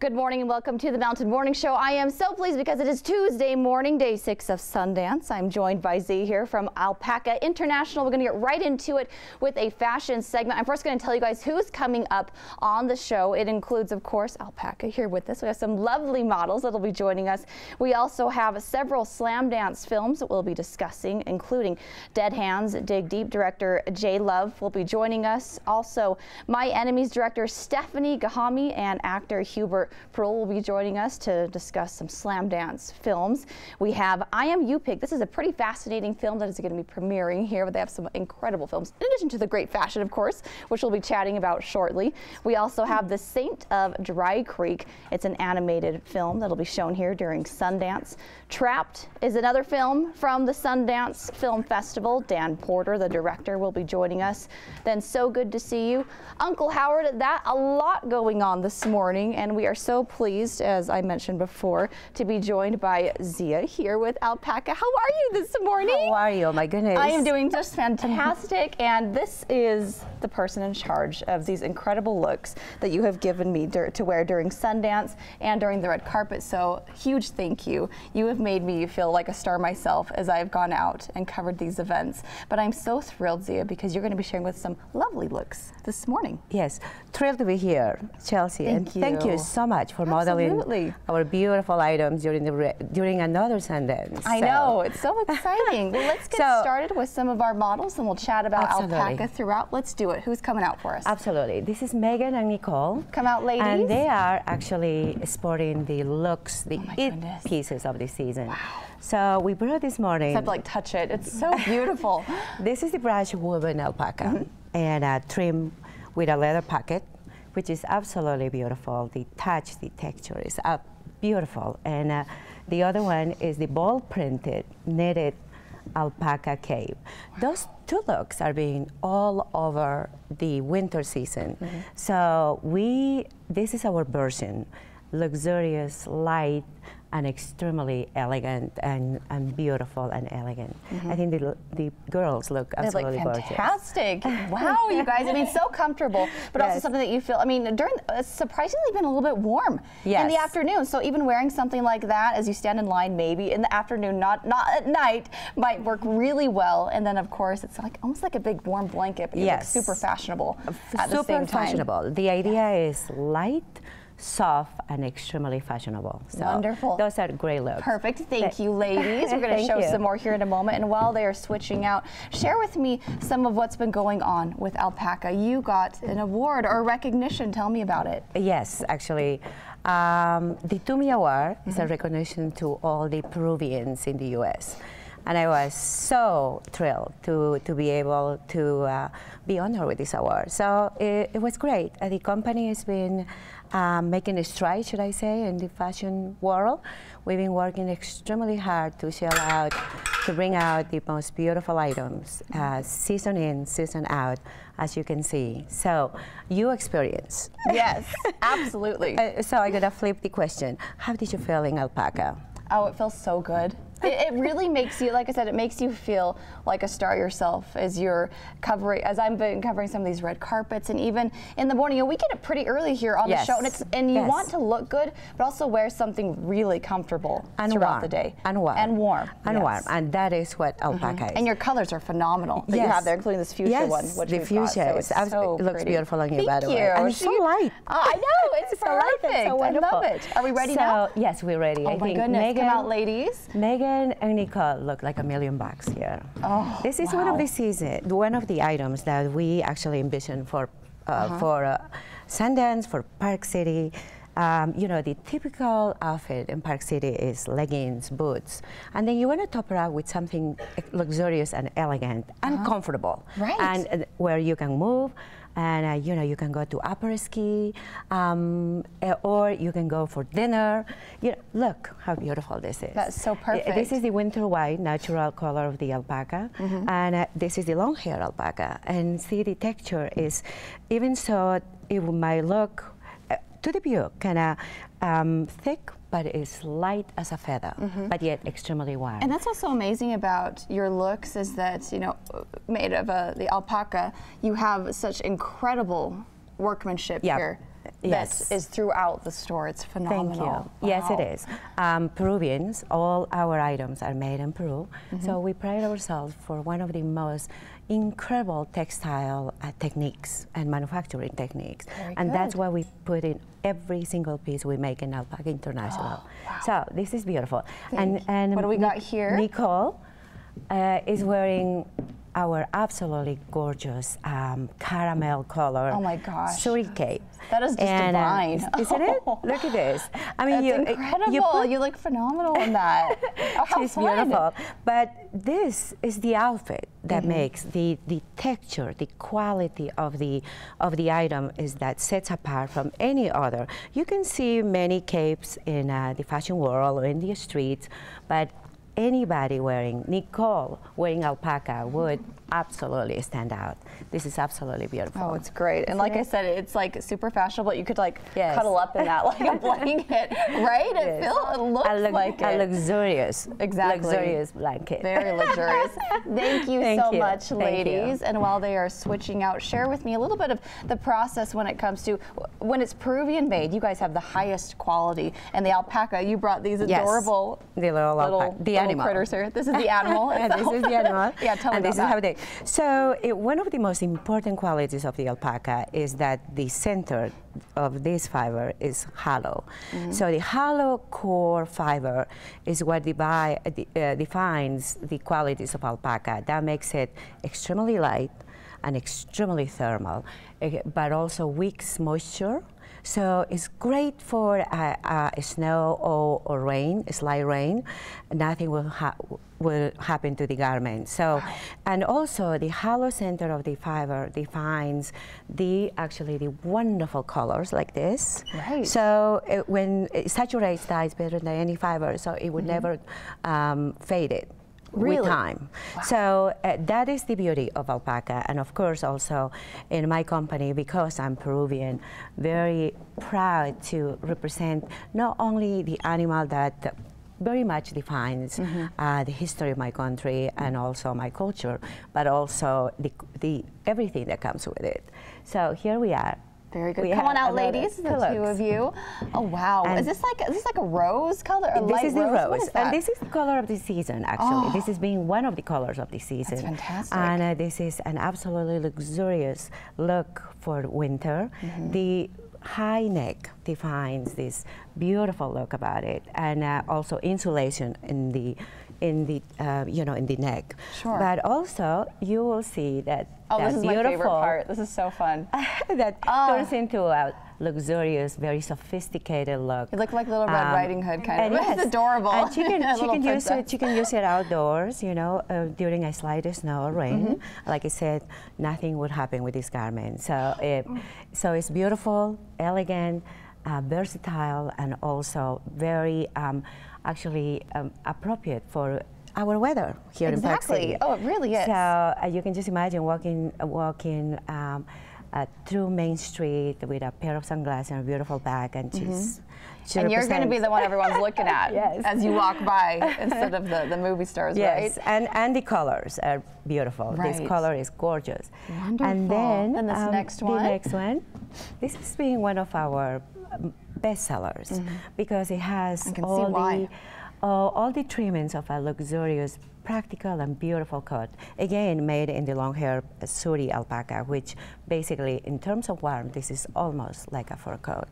Good morning and welcome to the Mountain Morning Show. I am so pleased because it is Tuesday morning, day six of Sundance. I'm joined by Zia here from Alpaca International. We're going to get right into it with a fashion segment. I'm first going to tell you guys who's coming up on the show. It includes, of course, Alpaca here with us. We have some lovely models that'll be joining us. We also have several Slamdance films that we'll be discussing, including Dead Hands, Dig Deep director Jai Love will be joining us. Also, My Enemies director Stephanie Gahami and actor Hubert Pearl will be joining us to discuss some Slamdance films. We have I Am You Pig. This is a pretty fascinating film that is going to be premiering here, but they have some incredible films, in addition to the great fashion, of course, which we'll be chatting about shortly. We also have The Saint of Dry Creek. It's an animated film that'll be shown here during Sundance. Trapped is another film from the Sundance Film Festival. Dawn Porter, the director, will be joining us. Then So Good to See You. Uncle Howard, that a lot going on this morning, and we are so pleased, as I mentioned before, to be joined by Zia here with Alpaca. How are you this morning? How are you? Oh my goodness. I am doing just fantastic, and this is the person in charge of these incredible looks that you have given me to wear during Sundance and during the red carpet. So, huge thank you. You have made me feel like a star myself as I've gone out and covered these events. But I'm so thrilled, Zia, because you're going to be sharing with some lovely looks this morning. Yes, thrilled to be here, Chelsea. Thank and you. thank you so much for Absolutely. modeling our beautiful items during the during another Sundance. I So- know, it's so exciting. well, let's get So- started with some of our models and we'll chat about Absolutely. alpaca throughout. Let's do it. Who's coming out for us? Absolutely. This is Megan and Nicole. Come out, ladies. And they are actually sporting the looks, the Oh pieces of the season. So we brought this morning. To like touch it. It's so beautiful. This is the brush woven alpaca Mm-hmm. and uh, trim with a leather pocket, which is absolutely beautiful. The touch, the texture is uh, beautiful. And uh, the other one is the ball printed knitted alpaca cape. Those two looks are being all over the winter season. Mm-hmm. So we, this is our version, luxurious, light, and extremely elegant and, and beautiful and elegant. I mm-hmm. think the, the girls look absolutely gorgeous. fantastic. wow, you guys. I mean, so comfortable, but also something that you feel. I mean, during it's surprisingly been a little bit warm in the afternoon. So even wearing something like that as you stand in line, maybe in the afternoon, not not at night, might work really well. And then of course, it's like almost like a big warm blanket, but you look Yes. super fashionable at the Super same time. fashionable. The idea is light, soft, and extremely fashionable. So Wonderful. Those are great looks. Perfect. Thank you, ladies. We're going to show you. some more here in a moment. And while they are switching out, share with me some of what's been going on with Alpaca. You got an award or recognition. Tell me about it. Yes, actually. Um, the Tumi Award is Mm-hmm. a recognition to all the Peruvians in the U.S. And I was so thrilled to, to be able to uh, be honored with this award. So it, it was great. Uh, the company has been um, making a stride, should I say, in the fashion world. We've been working extremely hard to shell out, to bring out the most beautiful items, uh, season in, season out, as you can see. So, you experience. Yes, absolutely. Uh, so I'm gonna flip the question. How did you feel in alpaca? Oh, it feels so good. It, it really makes you, like I said, it makes you feel like a star yourself as you're covering, as I've been covering some of these red carpets, and even in the morning. You know, we get it pretty early here on Yes. the show, and it's and you Yes. want to look good, but also wear something really comfortable And throughout warm. the day. And warm. And warm. And yes. warm. And that is what mm-hmm. alpaca is. And your colors are phenomenal that you have there, including this fuchsia yes, one, which the fuchsia. So it's so it looks pretty. beautiful on you, Thank by the way. you. And it's so light. Oh, I know it's It's so light and so I love wonderful. it. Are we ready so, now? Yes, we're ready. Oh I my think goodness! Megan, Come out, ladies. Megan and Nicole look like a million bucks here. Oh, this is one of the season, one of the items that we actually envisioned for uh, Uh-huh. for uh, Sundance, for Park City. Um, you know, the typical outfit in Park City is leggings, boots, and then you want to top it up with something luxurious and elegant and comfortable, Uh-huh. Right. and uh, where you can move. And uh, you know you can go to après ski, um, uh, or you can go for dinner. You know, look how beautiful this is. That's so Uh, This is the winter white, natural color of the alpaca, Mm-hmm. and uh, this is the long hair alpaca. And see the texture is, even so, it might look uh, to the view kind of um, thick, but it's light as a feather, but yet extremely warm. Mm-hmm. And that's what's so amazing about your looks is that, you know, made of uh, the alpaca, you have such incredible workmanship Yeah. here. Yes. that is throughout the store. It's phenomenal. Thank you. Yes, it is. Um, Peruvians, all our items are made in Peru. Mm-hmm. So we pride ourselves for one of the most incredible textile uh, techniques and manufacturing techniques. Very and that's why we put in every single piece we make in Alpaca International. So this is beautiful. and and What do we got here? Nicole uh, is wearing our absolutely gorgeous um, caramel color Oh my gosh. suri cape. That is just And, uh, divine. isn't it? Look at this. I mean, That's you, incredible. you You, look phenomenal in that. Oh, how She's fun. beautiful. But this is the outfit that Mm-hmm. makes the, the texture, the quality of the of the item is that sets apart from any other. You can see many capes in uh, the fashion world or in the streets, but anybody wearing Nicole wearing alpaca would absolutely stand out. This is absolutely beautiful. Oh, it's great. And like I said, it's like super fashionable. You could like Yes. cuddle up in that like a blanket, right? It Yes. feels, it looks a, like a it. luxurious, Exactly. luxurious blanket. Very luxurious. Thank you Thank so you. much, Thank you. ladies. And while they are switching out, share with me a little bit of the process when it comes to when it's Peruvian made. You guys have the highest quality, and the alpaca. You brought these Yes. adorable The little alpaca- the little animal. critters here. This is the animal. and this is the animal. yeah, tell me and about this that. is how they. So it, one of the most important qualities of the alpaca is that the center of this fiber is hollow. Mm-hmm. So the hollow core fiber is what devi- uh, uh, defines the qualities of alpaca. That makes it extremely light and extremely thermal, eh, but also wicks moisture. So it's great for uh, uh, snow or, or rain, slight rain. Nothing will, ha- will happen to the garment. So, and also the hollow center of the fiber defines the actually the wonderful colors like this. Right. So it, when it saturates dyes better than any fiber, so it would never um, fade it. Really? With time. So uh, that is the beauty of alpaca. And of course, also in my company, because I'm Peruvian, very proud to represent not only the animal that very much defines Mm-hmm. uh, the history of my country and also my culture, but also the, the everything that comes with it. So here we are. Very good. We Come on out, ladies, the two of you. Oh wow! And- is this like is this like a rose color? A This is the rose? rose, is and this is the color of the season. Actually, Oh. this is being one of the colors of the season. fantastic. And uh, this is an absolutely luxurious look for winter. Mm-hmm. The high neck defines this beautiful look about it, and uh, also insulation in the in the uh, you know in the neck. Sure. But also you will see that. Oh, that this is my favorite part. This is so fun. that Ah. turns into a luxurious, very sophisticated look. You look like Little Red Um, Riding Hood kind and of. It's yes, adorable. And she can, she can use it. She can use it outdoors. You know, uh, during a slight snow or rain. Mm-hmm. Like I said, nothing would happen with this garment. So, it, so it's beautiful, elegant, uh, versatile, and also very um, actually um, appropriate for our weather here in Park City. Oh, it really is. So uh, you can just imagine walking, walking um, uh, through Main Street with a pair of sunglasses and a beautiful bag, and she's. she Mm-hmm. and you're going to be the one everyone's looking at Yes. as you walk by instead of the, the movie stars, Yes, right? and, and the colors are beautiful. Right. This color is gorgeous. Wonderful. And then And this um, next one? The next one, this has been one of our um, best sellers because it has Mm-hmm. I can see all why. the all the treatments of a luxurious, practical, and beautiful coat. Again, made in the long hair suri alpaca, which basically, in terms of warmth, this is almost like a fur coat.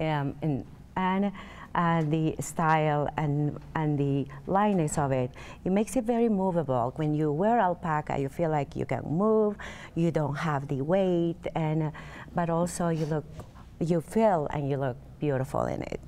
Um, and and uh, the style and, and the lightness of it, it makes it very movable. When you wear alpaca, you feel like you can move, you don't have the weight, and uh, but also you look, you feel and you look beautiful in it.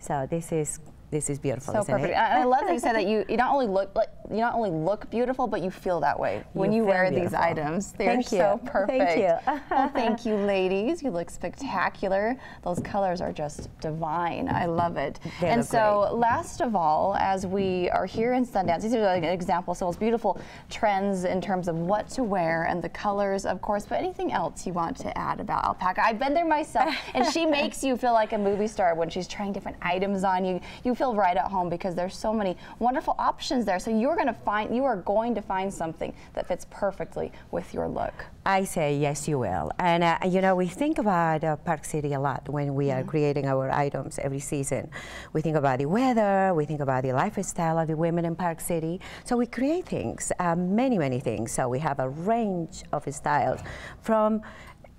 So this is this is beautiful, So perfect. it? And I love that you said that you, you not only look like you not only look beautiful, but you feel that way when You you feel wear these items. They're Thank you. so Thank you. well, thank you, ladies. You look spectacular. Those colors are just divine. I love it. They and so, last of all, as we are here in Sundance, these are like an example. So it's beautiful trends in terms of what to wear and the colors, of course. But anything else you want to add about alpaca? I've been there myself, and she makes you feel like a movie star when she's trying different items on you. You feel right at home because there's so many wonderful options there. So you're are going to find you are going to find something that fits perfectly with your look. I say yes, you will. And uh, you know, we think about uh, Park City a lot when we are creating our items every season. We think about the weather, we think about the lifestyle of the women in Park City. So we create things, uh, many, many things. So we have a range of styles from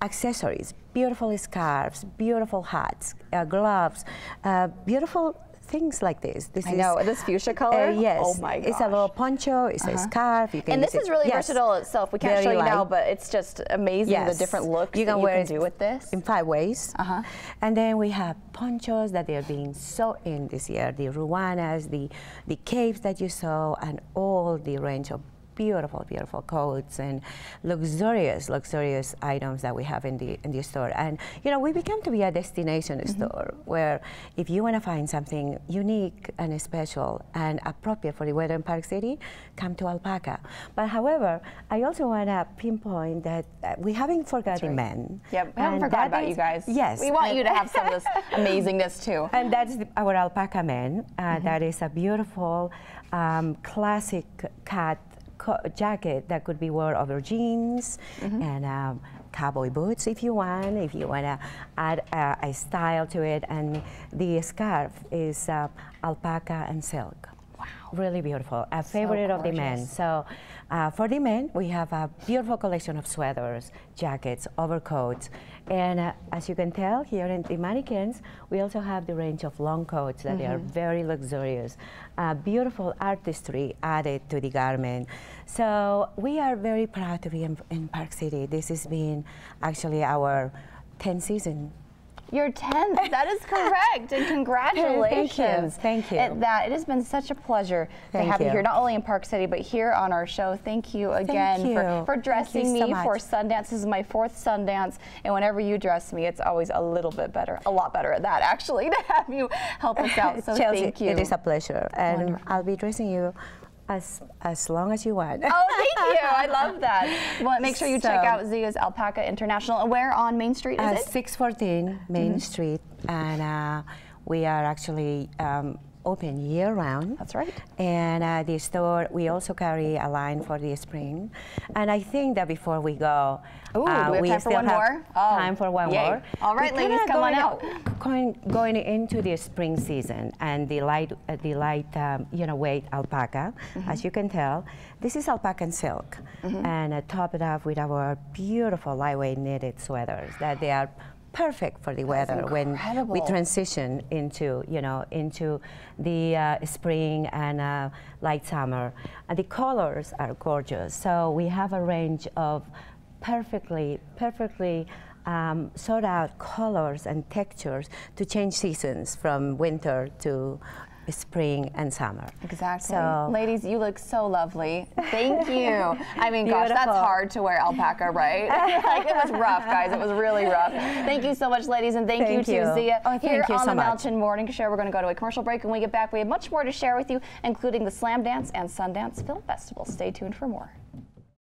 accessories, beautiful scarves, beautiful hats, uh, gloves, uh, beautiful things like this. This I know this fuchsia color. Uh, yes. Oh my gosh. It's a little poncho. It's a scarf. You can And this is it- really yes. versatile itself. We can't Very show you now, but it's just amazing the Yes. different looks you can you wear can do with this. in five ways. Uh-huh. And then we have ponchos that they're being so in this year, the ruanas, the the capes that you saw, and all the range of beautiful, beautiful coats and luxurious, luxurious items that we have in the in the store. And you know, we become to be a destination Mm-hmm. store where if you want to find something unique and special and appropriate for the weather in Park City, come to Alpaca. But however, I also want to pinpoint that uh, we haven't forgotten right. men. Yep, we haven't And forgot about is- you guys. Yes. We want you to have some of this amazingness too. and that's the, our alpaca man. Uh, Mm-hmm. that is a beautiful, um, classic cat co- jacket that could be worn over jeans Mm-hmm. and um, cowboy boots if you want. If you want to add uh, a style to it, and the scarf is uh, alpaca and silk. Wow. Really beautiful. A favorite of the men. So, uh, for the men, we have a beautiful collection of sweaters, jackets, overcoats, and uh, as you can tell here in the mannequins, we also have the range of long coats that are very luxurious. Uh, beautiful artistry added to the garment. So we are very proud to be in, in Park City. This has been actually our 10th season. Your 10th. That is correct. And congratulations. Thank you. At that. It has been such a pleasure to have you. you. here, not only in Park City, but here on our show. Thank you again you. For, for Thank dressing so me much. for Sundance. This is my fourth Sundance. And whenever you dress me, it's always a little bit better, a lot better at that, actually, to have you help us out. So Chelsea, thank you. it is a pleasure, and Wonderful. I'll be dressing you as as long as you want. Oh, thank you. I love that. Well, make sure you check out Zia's Alpaca International. Where on Main Street is Uh, it? 614 Main Street, and uh, we are actually um, open year round. That's right. And uh, the store, we also carry a line for the spring. And I think that before we go, Ooh, uh, do we have time for one have more? Oh, time for one yay. more. All right, We're ladies, come on going out. Going, going into the spring season and the light, uh, the light, um, you know, weight alpaca. Mm-hmm. As you can tell, this is alpaca and silk, and uh, top it up with our beautiful lightweight knitted sweaters that they are perfect for the weather when we transition into, you know, into the uh, spring and uh, light summer. And the colors are gorgeous. So we have a range of perfectly, perfectly um, sought out colors and textures to change seasons from winter to spring and summer. Exactly. So- Ladies, you look so lovely. Thank you. I mean, gosh, that's hard to wear alpaca, right? like, it was rough, guys. It was really rough. Thank you so much, ladies, and thank, Thank you to you. Zia. Oh, Here on so the much. Mountain Morning Show, we're going to go to a commercial break. When we get back, we have much more to share with you, including the Slamdance and Sundance Film Festival. Stay tuned for more.